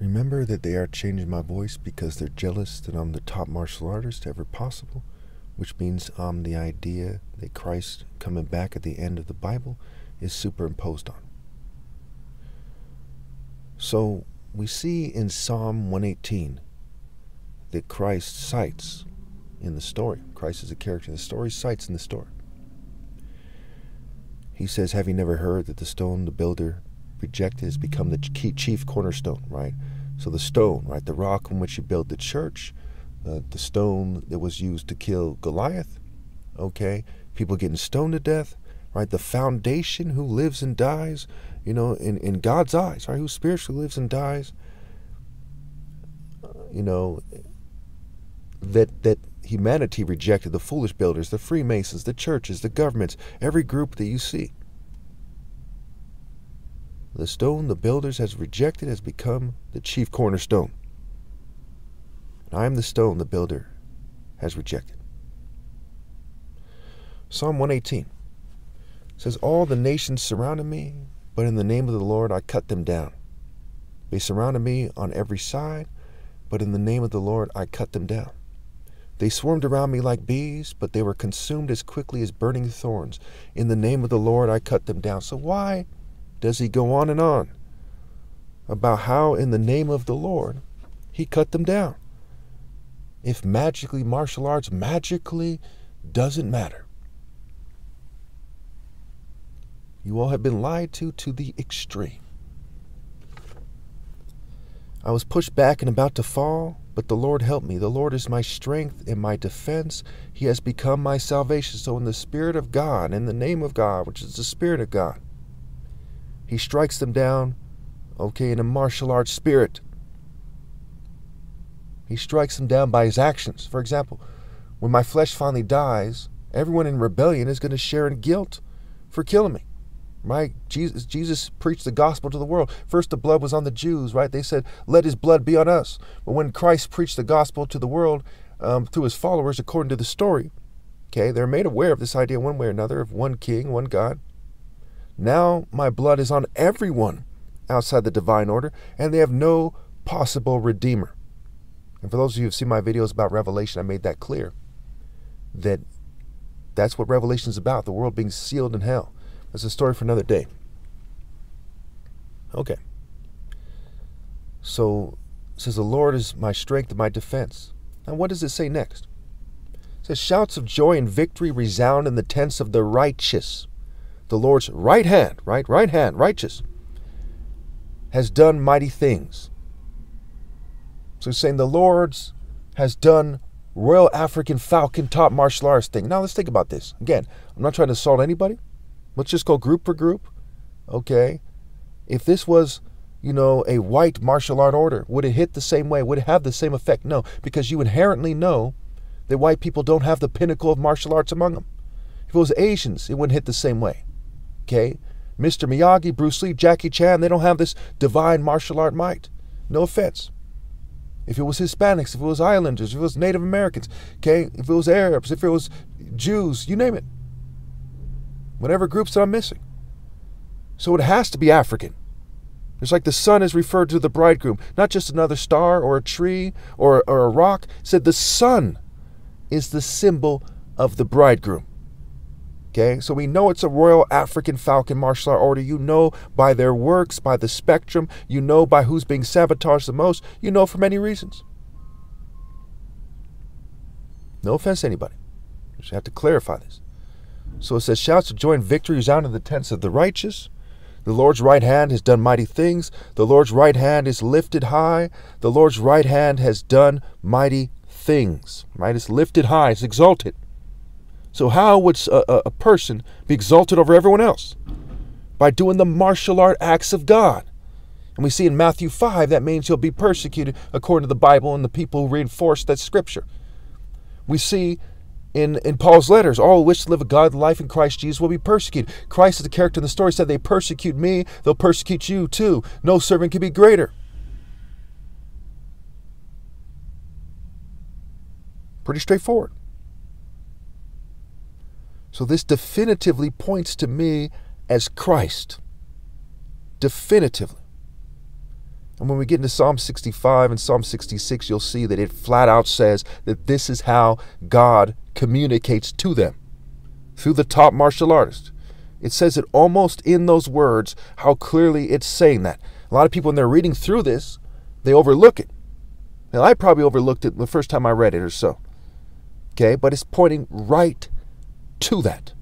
Remember that they are changing my voice because they're jealous that I'm the top martial artist ever possible, which means I'm the idea that Christ coming back at the end of the Bible is superimposed on. So we see in Psalm 118 that Christ cites in the story. Christ is a character in the story, cites in the story. He says, Have you never heard that the stone the builder rejected has become the chief cornerstone, right? So the stone, right, the rock on which you built the church, uh, the stone that was used to kill Goliath, okay, people getting stoned to death, right? The foundation who lives and dies, you know, in, in God's eyes, right? Who spiritually lives and dies, uh, you know, that that humanity rejected the foolish builders, the Freemasons, the churches, the governments, every group that you see. The stone the builders has rejected has become the chief cornerstone. I am the stone the builder has rejected. Psalm 118 says, All the nations surrounded me, but in the name of the Lord I cut them down. They surrounded me on every side, but in the name of the Lord I cut them down. They swarmed around me like bees, but they were consumed as quickly as burning thorns. In the name of the Lord I cut them down. So why does he go on and on about how, in the name of the Lord, he cut them down? If magically martial arts magically doesn't matter. You all have been lied to to the extreme. I was pushed back and about to fall, but the Lord helped me. The Lord is my strength and my defense. He has become my salvation. So, in the Spirit of God, in the name of God, which is the Spirit of God, He strikes them down, okay, in a martial arts spirit. He strikes them down by His actions. For example, when my flesh finally dies, everyone in rebellion is going to share in guilt for killing me right? Jesus, Jesus preached the gospel to the world. First, the blood was on the Jews, right? They said, let his blood be on us. But when Christ preached the gospel to the world um, through his followers, according to the story, okay, they're made aware of this idea one way or another of one king, one God. Now my blood is on everyone outside the divine order, and they have no possible redeemer. And for those of you who've seen my videos about Revelation, I made that clear that that's what Revelation is about the world being sealed in hell. That's a story for another day. Okay. So says the Lord is my strength and my defense. Now what does it say next? It says shouts of joy and victory resound in the tents of the righteous. The Lord's right hand, right, right hand, righteous, has done mighty things. So he's saying the Lord's has done Royal African Falcon top martial arts thing. Now let's think about this. Again, I'm not trying to assault anybody. Let's just go group for group. Okay. If this was, you know, a white martial art order, would it hit the same way? Would it have the same effect? No, because you inherently know that white people don't have the pinnacle of martial arts among them. If it was Asians, it wouldn't hit the same way. Okay? Mr. Miyagi, Bruce Lee, Jackie Chan, they don't have this divine martial art might. No offense. If it was Hispanics, if it was Islanders, if it was Native Americans, okay, if it was Arabs, if it was Jews, you name it whatever groups that I'm missing. So it has to be African. It's like the sun is referred to the bridegroom, not just another star or a tree or, or a rock. It said the sun is the symbol of the bridegroom. Okay, so we know it's a Royal African Falcon martial art order. You know by their works, by the spectrum, you know by who's being sabotaged the most, you know for many reasons. No offense to anybody. Just have to clarify this. So it says, Shouts of joy and victory resound in the tents of the righteous. The Lord's right hand has done mighty things. The Lord's right hand is lifted high. The Lord's right hand has done mighty things. Right? It's lifted high, it's exalted. So, how would a, a person be exalted over everyone else? By doing the martial art acts of God. And we see in Matthew 5 that means he'll be persecuted according to the Bible and the people who reinforce that scripture. We see in, in Paul's letters, all who wish to live a godly life in Christ Jesus will be persecuted. Christ, is the character in the story, said, They persecute me, they'll persecute you too. No servant can be greater. Pretty straightforward. So this definitively points to me as Christ. Definitively. And when we get into Psalm 65 and Psalm 66, you'll see that it flat out says that this is how God communicates to them through the top martial artist. It says it almost in those words how clearly it's saying that. A lot of people, when they're reading through this, they overlook it. And I probably overlooked it the first time I read it or so. Okay, but it's pointing right to that.